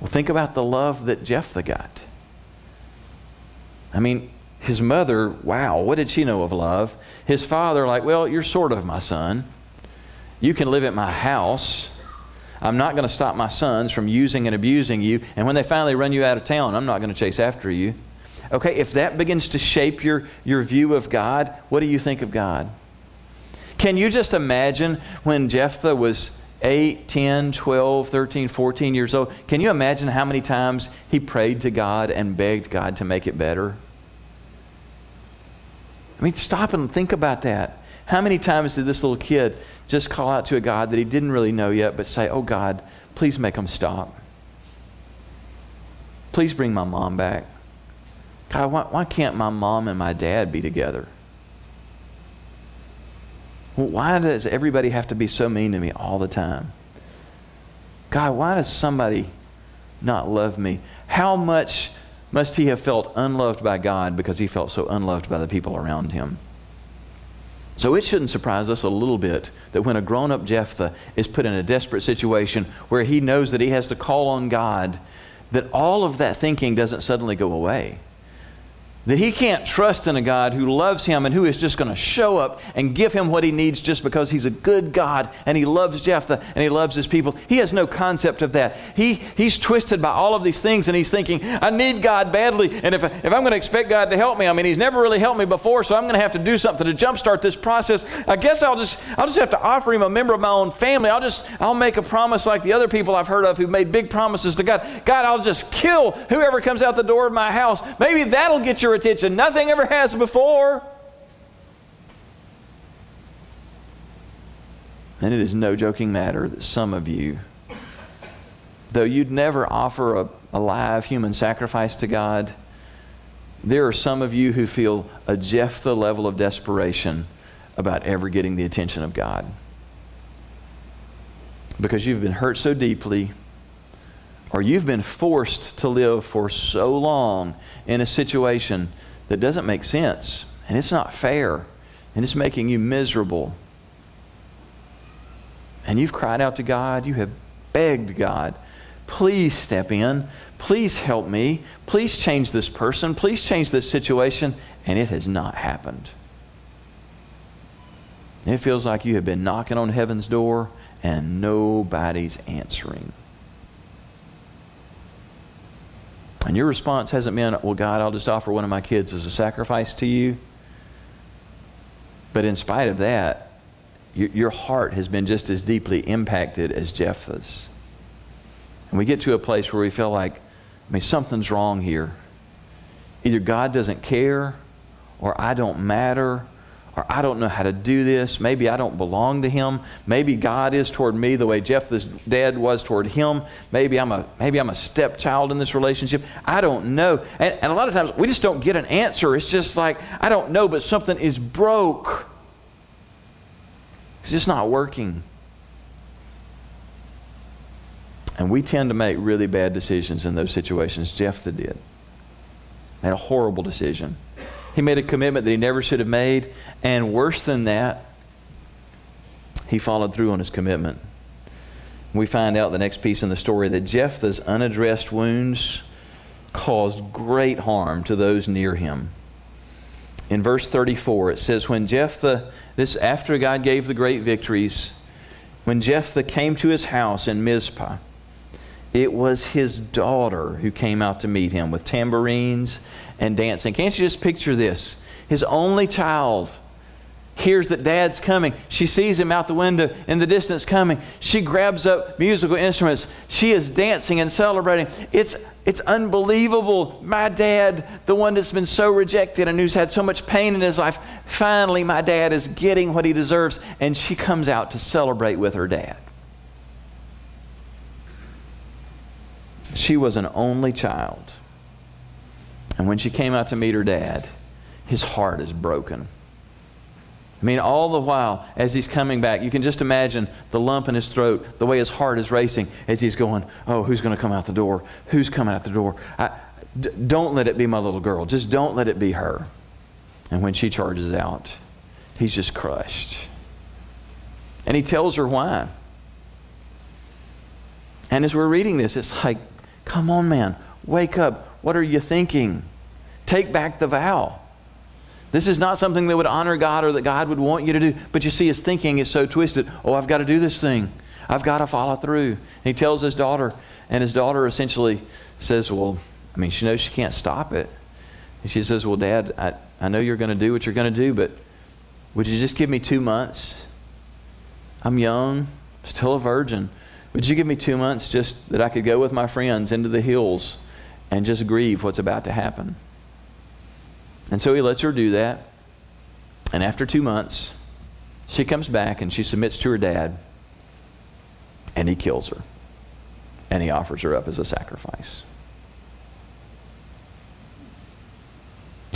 A: Well, think about the love that Jephthah got. I mean, his mother, wow, what did she know of love? His father, like, well, you're sort of my son. You can live at my house. I'm not going to stop my sons from using and abusing you. And when they finally run you out of town, I'm not going to chase after you. Okay, if that begins to shape your, your view of God, what do you think of God? Can you just imagine when Jephthah was 8, 10, 12, 13, 14 years old? Can you imagine how many times he prayed to God and begged God to make it better? I mean, stop and think about that. How many times did this little kid just call out to a God that he didn't really know yet, but say, Oh God, please make him stop. Please bring my mom back. God, why, why can't my mom and my dad be together? Why does everybody have to be so mean to me all the time? God, why does somebody not love me? How much must he have felt unloved by God because he felt so unloved by the people around him? So it shouldn't surprise us a little bit that when a grown up Jephthah is put in a desperate situation where he knows that he has to call on God, that all of that thinking doesn't suddenly go away. That he can't trust in a God who loves him and who is just going to show up and give him what he needs just because he's a good God and he loves Jephthah and he loves his people. He has no concept of that. He, he's twisted by all of these things and he's thinking, I need God badly. And if, if I'm going to expect God to help me, I mean, he's never really helped me before, so I'm going to have to do something to jumpstart this process. I guess I'll just, I'll just have to offer him a member of my own family. I'll just, I'll make a promise like the other people I've heard of who made big promises to God. God, I'll just kill whoever comes out the door of my house. Maybe that'll get your attention. Nothing ever has before. And it is no joking matter that some of you, though you'd never offer a, a live human sacrifice to God, there are some of you who feel a Jephthah level of desperation about ever getting the attention of God. Because you've been hurt so deeply, or you've been forced to live for so long in a situation that doesn't make sense and it's not fair and it's making you miserable. and you've cried out to God, you have begged God, please step in, please help me, please change this person, please change this situation, and it has not happened. It feels like you have been knocking on heaven's door and nobody's answering. And your response hasn't been, well, God, I'll just offer one of my kids as a sacrifice to you. But in spite of that, your heart has been just as deeply impacted as Jephthah's. And we get to a place where we feel like, I mean, something's wrong here. Either God doesn't care, or I don't matter, or I don't know how to do this. Maybe I don't belong to him. Maybe God is toward me the way Jephthah's dad was toward him. Maybe I'm a, maybe I'm a stepchild in this relationship. I don't know. And, and a lot of times we just don't get an answer. It's just like, I don't know, but something is broke. It's just not working. And we tend to make really bad decisions in those situations. Jephthah did. Made a horrible decision. He made a commitment that he never should have made. And worse than that, he followed through on his commitment. We find out the next piece in the story that Jephthah's unaddressed wounds caused great harm to those near him. In verse 34, it says, When Jephthah, this after God gave the great victories, when Jephthah came to his house in Mizpah, it was his daughter who came out to meet him with tambourines and dancing. Can't you just picture this? His only child hears that dad's coming. She sees him out the window in the distance coming. She grabs up musical instruments. She is dancing and celebrating. It's, it's unbelievable. My dad, the one that's been so rejected and who's had so much pain in his life, finally, my dad is getting what he deserves. And she comes out to celebrate with her dad. She was an only child. And when she came out to meet her dad, his heart is broken. I mean, all the while, as he's coming back, you can just imagine the lump in his throat, the way his heart is racing as he's going, Oh, who's going to come out the door? Who's coming out the door? I, d- don't let it be my little girl. Just don't let it be her. And when she charges out, he's just crushed. And he tells her why. And as we're reading this, it's like, Come on, man. Wake up. What are you thinking? Take back the vow. This is not something that would honor God or that God would want you to do. But you see, his thinking is so twisted. Oh, I've got to do this thing. I've got to follow through. And he tells his daughter, and his daughter essentially says, Well, I mean, she knows she can't stop it. And she says, Well, Dad, I, I know you're going to do what you're going to do, but would you just give me two months? I'm young, still a virgin. Would you give me two months just that I could go with my friends into the hills and just grieve what's about to happen? And so he lets her do that. And after two months, she comes back and she submits to her dad, and he kills her. And he offers her up as a sacrifice.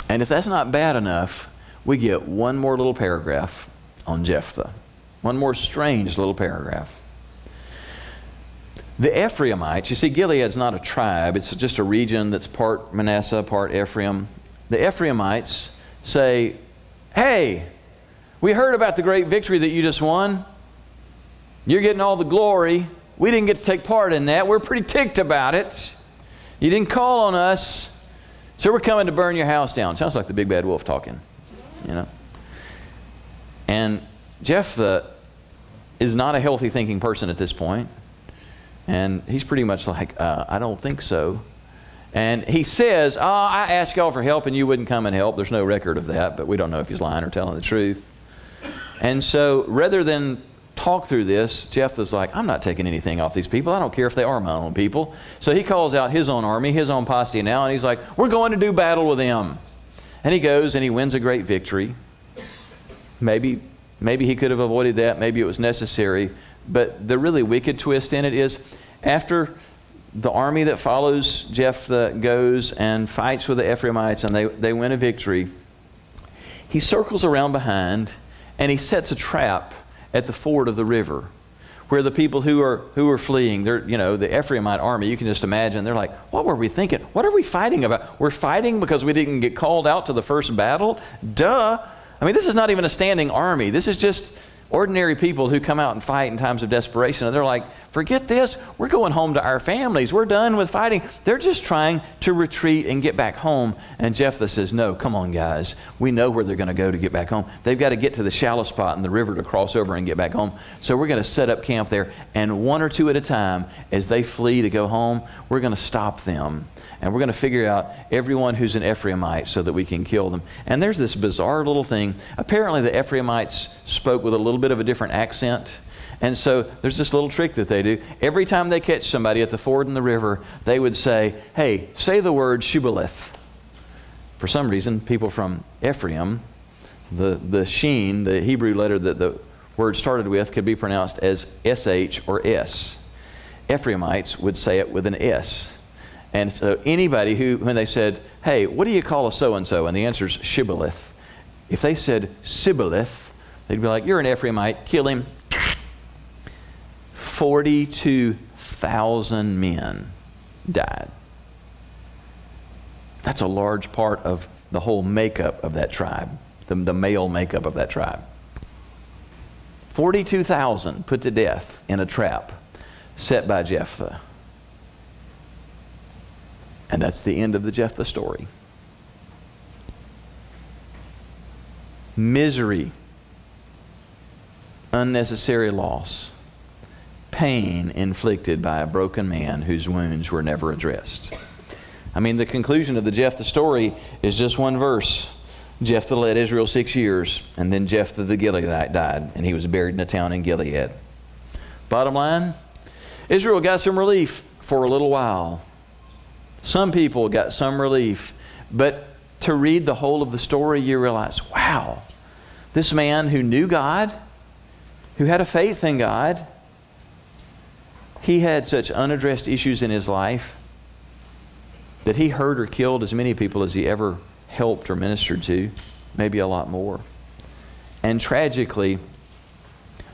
A: And if that's not bad enough, we get one more little paragraph on Jephthah. One more strange little paragraph. The Ephraimites, you see, Gilead's not a tribe, it's just a region that's part Manasseh, part Ephraim. The Ephraimites say, Hey, we heard about the great victory that you just won. You're getting all the glory. We didn't get to take part in that. We're pretty ticked about it. You didn't call on us. So we're coming to burn your house down. Sounds like the big bad wolf talking, you know. And Jephthah is not a healthy thinking person at this point. And he's pretty much like, uh, I don't think so. And he says, Oh, I asked y'all for help and you wouldn't come and help. There's no record of that, but we don't know if he's lying or telling the truth. And so rather than talk through this, Jephthah's like, I'm not taking anything off these people. I don't care if they are my own people. So he calls out his own army, his own posse now, and he's like, We're going to do battle with them. And he goes and he wins a great victory. Maybe, maybe he could have avoided that. Maybe it was necessary. But the really wicked twist in it is after the army that follows Jephthah goes and fights with the Ephraimites and they, they win a victory, he circles around behind and he sets a trap at the ford of the river where the people who are who are fleeing they're you know the ephraimite army you can just imagine they're like what were we thinking? What are we fighting about? We're fighting because we didn't get called out to the first battle? Duh. I mean this is not even a standing army. This is just ordinary people who come out and fight in times of desperation. They're like, forget this. We're going home to our families. We're done with fighting. They're just trying to retreat and get back home. And Jephthah says, no, come on, guys. We know where they're going to go to get back home. They've got to get to the shallow spot in the river to cross over and get back home. So we're going to set up camp there. And one or two at a time, as they flee to go home, we're going to stop them and we're going to figure out everyone who's an Ephraimite so that we can kill them. And there's this bizarre little thing. Apparently, the Ephraimites spoke with a little bit of a different accent. And so there's this little trick that they do. Every time they catch somebody at the ford in the river, they would say, Hey, say the word Shibboleth. For some reason, people from Ephraim, the, the sheen, the Hebrew letter that the word started with, could be pronounced as SH or S. Ephraimites would say it with an S. And so anybody who, when they said, hey, what do you call a so-and-so? And the answer is shibboleth. If they said sibboleth, they'd be like, you're an Ephraimite, kill him. 42,000 men died. That's a large part of the whole makeup of that tribe, the, the male makeup of that tribe. 42,000 put to death in a trap set by Jephthah. And that's the end of the Jephthah story. Misery, unnecessary loss, pain inflicted by a broken man whose wounds were never addressed. I mean, the conclusion of the Jephthah story is just one verse. Jephthah led Israel six years, and then Jephthah the Gileadite died, and he was buried in a town in Gilead. Bottom line Israel got some relief for a little while. Some people got some relief, but to read the whole of the story, you realize, wow, this man who knew God, who had a faith in God, he had such unaddressed issues in his life that he hurt or killed as many people as he ever helped or ministered to, maybe a lot more. And tragically,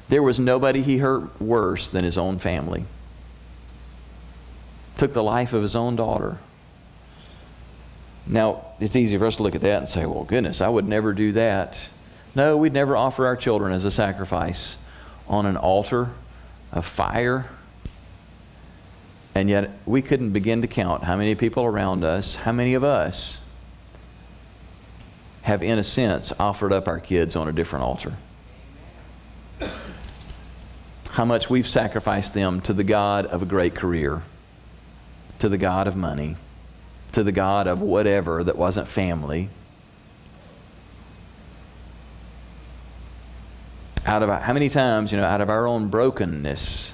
A: there was nobody he hurt worse than his own family took the life of his own daughter. Now, it's easy for us to look at that and say, well, goodness, I would never do that. No, we'd never offer our children as a sacrifice on an altar of fire. And yet, we couldn't begin to count how many people around us, how many of us have, in a sense, offered up our kids on a different altar. How much we've sacrificed them to the God of a great career to the God of money, to the God of whatever that wasn't family. Out of how many times, you know, out of our own brokenness,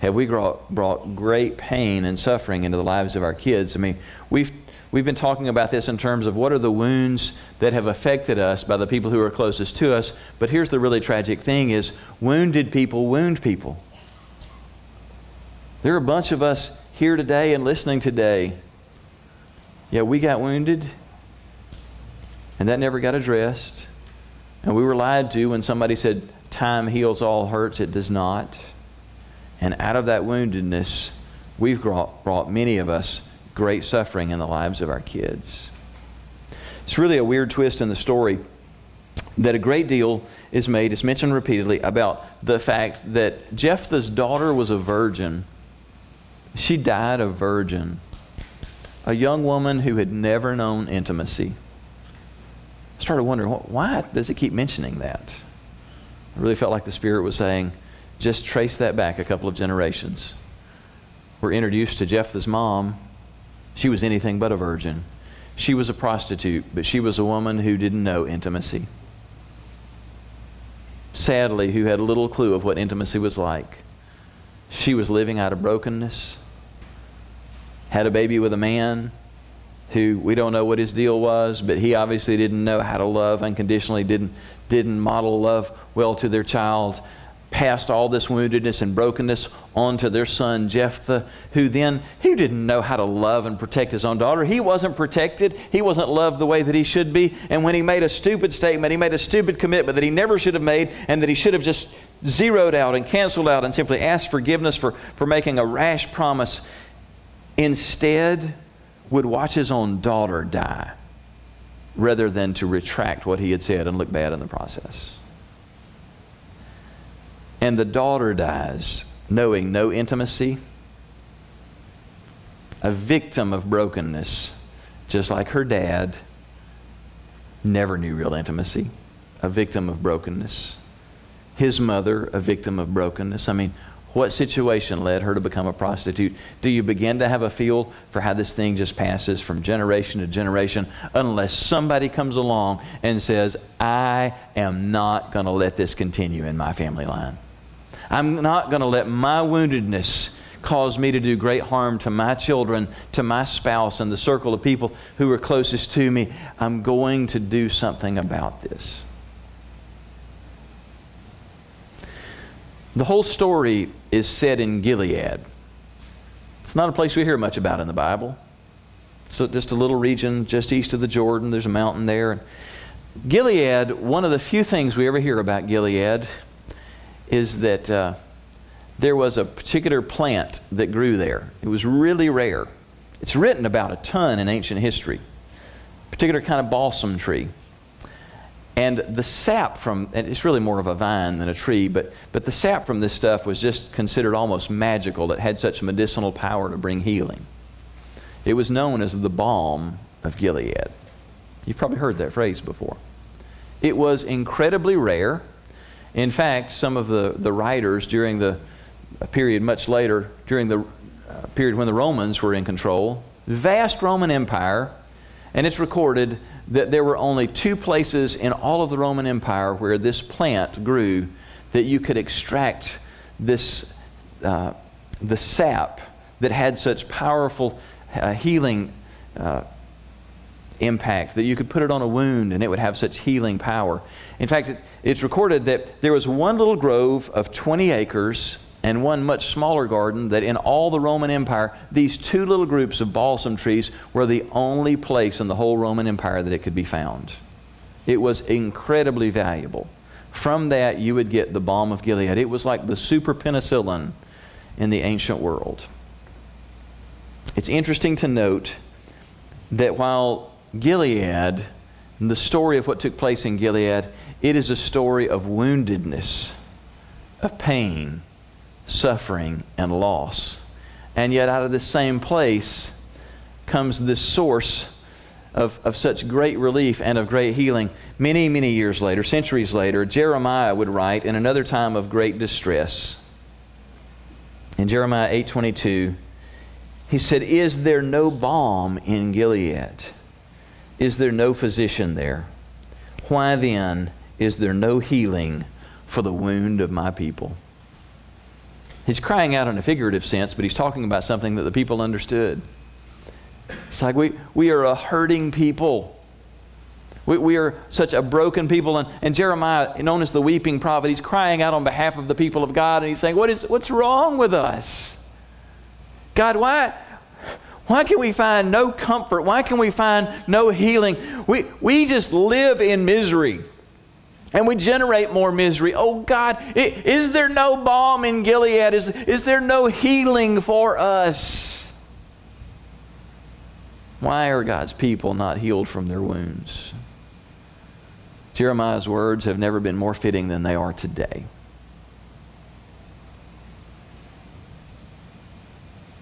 A: have we brought, brought great pain and suffering into the lives of our kids? I mean, we've we've been talking about this in terms of what are the wounds that have affected us by the people who are closest to us. But here's the really tragic thing is wounded people wound people. There are a bunch of us here today and listening today, yeah, we got wounded, and that never got addressed. And we were lied to when somebody said, Time heals all hurts. It does not. And out of that woundedness, we've brought, brought many of us great suffering in the lives of our kids. It's really a weird twist in the story that a great deal is made, it's mentioned repeatedly, about the fact that Jephthah's daughter was a virgin she died a virgin, a young woman who had never known intimacy. I started wondering, why does it keep mentioning that? I really felt like the Spirit was saying, just trace that back a couple of generations. We're introduced to Jephthah's mom. She was anything but a virgin. She was a prostitute, but she was a woman who didn't know intimacy. Sadly, who had little clue of what intimacy was like. She was living out of brokenness had a baby with a man who we don't know what his deal was, but he obviously didn't know how to love unconditionally, didn't, didn't model love well to their child, passed all this woundedness and brokenness onto their son Jephthah, who then he didn't know how to love and protect his own daughter. He wasn't protected. He wasn't loved the way that he should be. And when he made a stupid statement, he made a stupid commitment that he never should have made and that he should have just zeroed out and canceled out and simply asked forgiveness for, for making a rash promise instead would watch his own daughter die rather than to retract what he had said and look bad in the process. and the daughter dies, knowing no intimacy, a victim of brokenness, just like her dad never knew real intimacy, a victim of brokenness. His mother, a victim of brokenness. I mean, what situation led her to become a prostitute? Do you begin to have a feel for how this thing just passes from generation to generation unless somebody comes along and says, I am not going to let this continue in my family line? I'm not going to let my woundedness cause me to do great harm to my children, to my spouse, and the circle of people who are closest to me. I'm going to do something about this. The whole story is set in Gilead. It's not a place we hear much about in the Bible. It's just a little region just east of the Jordan. There's a mountain there. Gilead, one of the few things we ever hear about Gilead is that uh, there was a particular plant that grew there. It was really rare. It's written about a ton in ancient history. Particular kind of balsam tree. And the sap from, and it's really more of a vine than a tree, but, but the sap from this stuff was just considered almost magical. It had such medicinal power to bring healing. It was known as the balm of Gilead. You've probably heard that phrase before. It was incredibly rare. In fact, some of the, the writers during the period much later, during the uh, period when the Romans were in control, vast Roman Empire, and it's recorded that there were only two places in all of the Roman Empire where this plant grew that you could extract this uh, the sap that had such powerful uh, healing uh, impact that you could put it on a wound and it would have such healing power. In fact, it, it's recorded that there was one little grove of 20 acres and one much smaller garden that in all the Roman Empire, these two little groups of balsam trees were the only place in the whole Roman Empire that it could be found. It was incredibly valuable. From that, you would get the balm of Gilead. It was like the super penicillin in the ancient world. It's interesting to note that while Gilead, the story of what took place in Gilead, it is a story of woundedness, of pain, suffering, and loss. And yet, out of this same place comes this source of, of such great relief and of great healing. Many, many years later, centuries later, Jeremiah would write in another time of great distress. In Jeremiah 8:22, he said, "Is there no balm in Gilead? Is there no physician there? Why then is there no healing for the wound of my people?" He's crying out in a figurative sense, but he's talking about something that the people understood. It's like we, we are a hurting people. We, we are such a broken people. And, and Jeremiah, known as the weeping prophet, he's crying out on behalf of the people of God and he's saying, what is, What's wrong with us? God, why, why can we find no comfort? Why can we find no healing? We, we just live in misery and we generate more misery. Oh God, is there no balm in Gilead? Is, is there no healing for us? Why are God's people not healed from their wounds? Jeremiah's words have never been more fitting than they are today.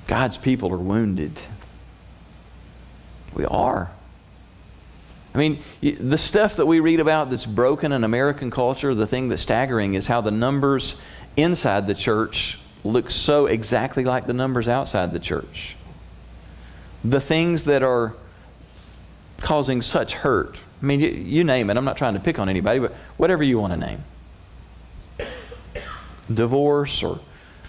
A: God's people are wounded. We are. I mean, the stuff that we read about that's broken in American culture, the thing that's staggering is how the numbers inside the church look so exactly like the numbers outside the church. The things that are causing such hurt. I mean, you, you name it. I'm not trying to pick on anybody, but whatever you want to name. Divorce or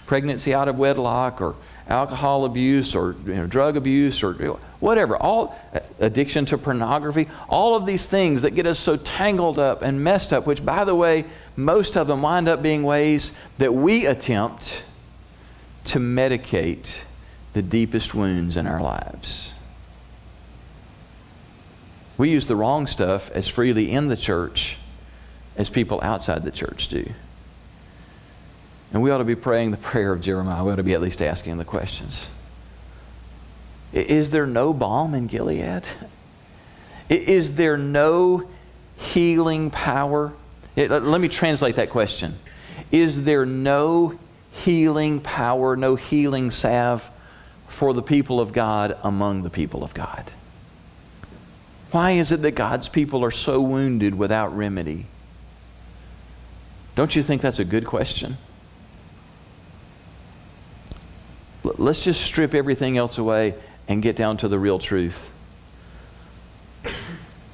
A: pregnancy out of wedlock or alcohol abuse or you know, drug abuse or whatever, all addiction to pornography, all of these things that get us so tangled up and messed up, which, by the way, most of them wind up being ways that we attempt to medicate the deepest wounds in our lives. We use the wrong stuff as freely in the church as people outside the church do. And we ought to be praying the prayer of Jeremiah. We ought to be at least asking the questions. Is there no balm in Gilead? Is there no healing power? Let me translate that question. Is there no healing power, no healing salve for the people of God among the people of God? Why is it that God's people are so wounded without remedy? Don't you think that's a good question? Let's just strip everything else away and get down to the real truth.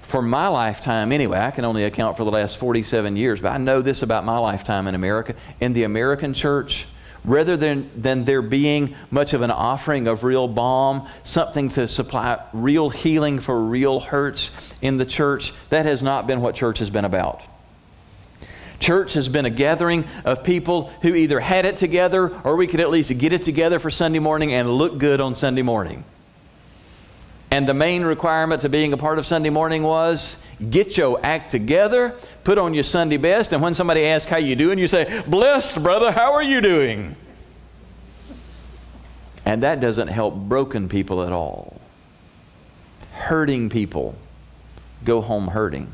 A: For my lifetime, anyway, I can only account for the last 47 years, but I know this about my lifetime in America. In the American church, rather than, than there being much of an offering of real balm, something to supply real healing for real hurts in the church, that has not been what church has been about. Church has been a gathering of people who either had it together or we could at least get it together for Sunday morning and look good on Sunday morning. And the main requirement to being a part of Sunday morning was get your act together, put on your Sunday best, and when somebody asks how you doing, you say, "Blessed, brother, how are you doing?" And that doesn't help broken people at all. Hurting people go home hurting.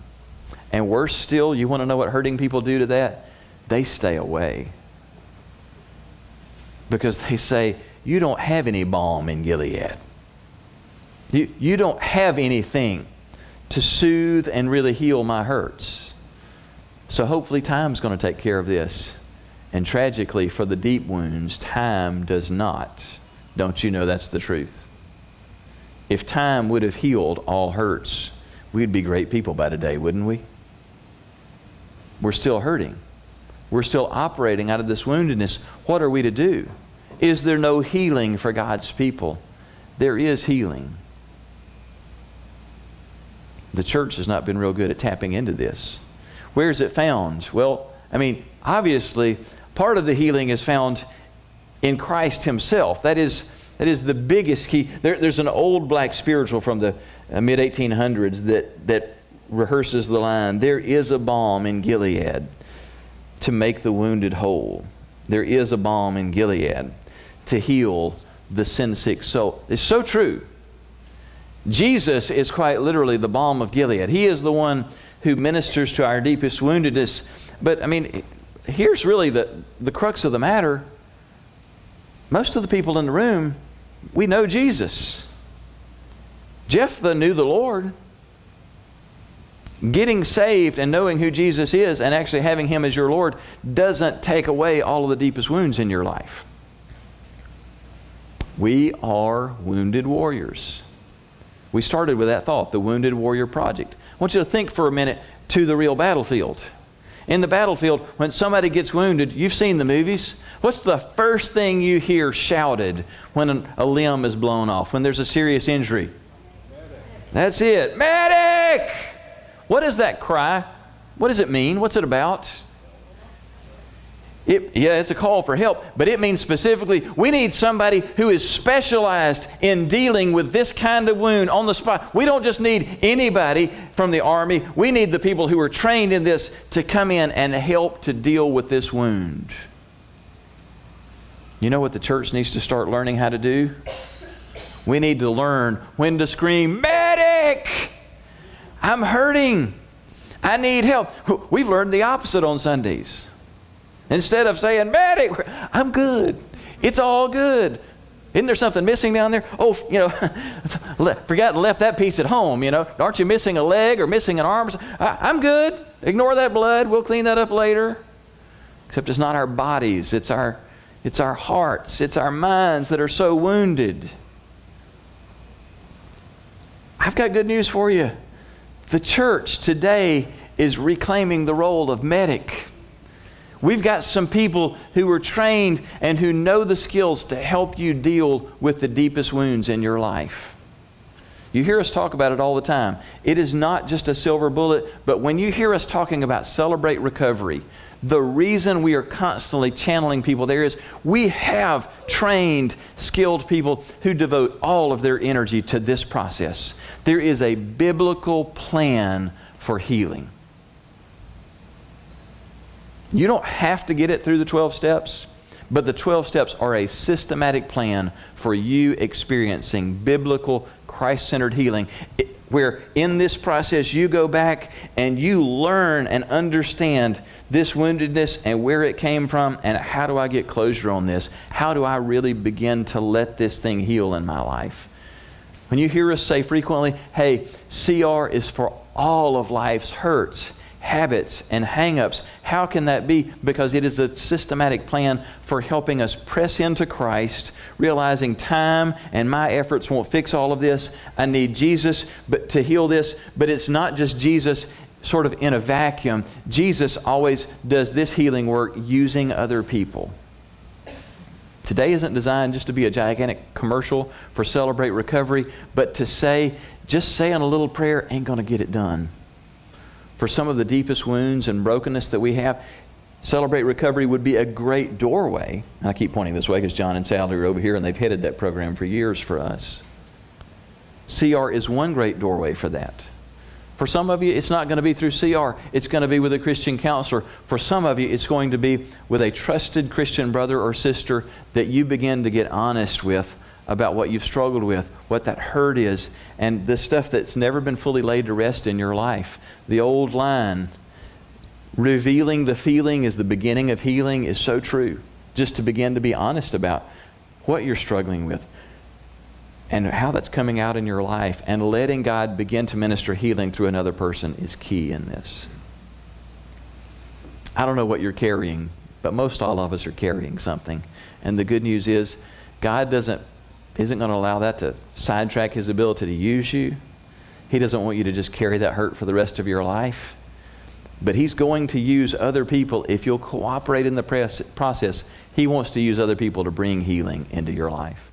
A: And worse still, you want to know what hurting people do to that? They stay away. Because they say, You don't have any balm in Gilead. You, you don't have anything to soothe and really heal my hurts. So hopefully, time's going to take care of this. And tragically, for the deep wounds, time does not. Don't you know that's the truth? If time would have healed all hurts, we'd be great people by today, wouldn't we? We're still hurting. We're still operating out of this woundedness. What are we to do? Is there no healing for God's people? There is healing. The church has not been real good at tapping into this. Where is it found? Well, I mean, obviously, part of the healing is found in Christ Himself. That is, that is the biggest key. There, there's an old black spiritual from the uh, mid 1800s that, that rehearses the line There is a balm in Gilead to make the wounded whole. There is a balm in Gilead to heal the sin sick soul. It's so true. Jesus is quite literally the balm of Gilead. He is the one who ministers to our deepest woundedness. But, I mean, here's really the, the crux of the matter. Most of the people in the room, we know Jesus. Jephthah knew the Lord getting saved and knowing who Jesus is and actually having Him as your Lord doesn't take away all of the deepest wounds in your life. We are wounded warriors. We started with that thought, the Wounded Warrior Project. I want you to think for a minute to the real battlefield. In the battlefield, when somebody gets wounded, you've seen the movies. What's the first thing you hear shouted when a limb is blown off, when there's a serious injury? Medic. That's it. Medic! What is that cry? What does it mean? What's it about? It, yeah, it's a call for help, but it means specifically we need somebody who is specialized in dealing with this kind of wound on the spot. We don't just need anybody from the army, we need the people who are trained in this to come in and help to deal with this wound. You know what the church needs to start learning how to do? We need to learn when to scream, Medic! I'm hurting. I need help. We've learned the opposite on Sundays. Instead of saying, Medic, I'm good. It's all good. Isn't there something missing down there? Oh, you know, [laughs] forgot and left that piece at home, you know. Aren't you missing a leg or missing an arm? I'm good. Ignore that blood. We'll clean that up later. Except it's not our bodies, it's our, it's our hearts, it's our minds that are so wounded. I've got good news for you. The church today is reclaiming the role of medic. We've got some people who are trained and who know the skills to help you deal with the deepest wounds in your life. You hear us talk about it all the time. It is not just a silver bullet, but when you hear us talking about celebrate recovery, the reason we are constantly channeling people there is we have trained, skilled people who devote all of their energy to this process. There is a biblical plan for healing. You don't have to get it through the 12 steps, but the 12 steps are a systematic plan for you experiencing biblical, Christ centered healing. It, where in this process you go back and you learn and understand this woundedness and where it came from and how do I get closure on this? How do I really begin to let this thing heal in my life? When you hear us say frequently, hey, CR is for all of life's hurts, habits, and hangups, how can that be? Because it is a systematic plan for helping us press into Christ, realizing time and my efforts won't fix all of this. I need Jesus but to heal this, but it's not just Jesus sort of in a vacuum. Jesus always does this healing work using other people. Today isn't designed just to be a gigantic commercial for Celebrate Recovery, but to say, just saying a little prayer ain't going to get it done. For some of the deepest wounds and brokenness that we have, Celebrate Recovery would be a great doorway. And I keep pointing this way because John and Sally are over here and they've headed that program for years for us. CR is one great doorway for that. For some of you, it's not going to be through CR. It's going to be with a Christian counselor. For some of you, it's going to be with a trusted Christian brother or sister that you begin to get honest with about what you've struggled with, what that hurt is, and the stuff that's never been fully laid to rest in your life. The old line, revealing the feeling is the beginning of healing, is so true. Just to begin to be honest about what you're struggling with and how that's coming out in your life and letting God begin to minister healing through another person is key in this. I don't know what you're carrying, but most all of us are carrying something. And the good news is God doesn't isn't going to allow that to sidetrack his ability to use you. He doesn't want you to just carry that hurt for the rest of your life. But he's going to use other people if you'll cooperate in the process. He wants to use other people to bring healing into your life.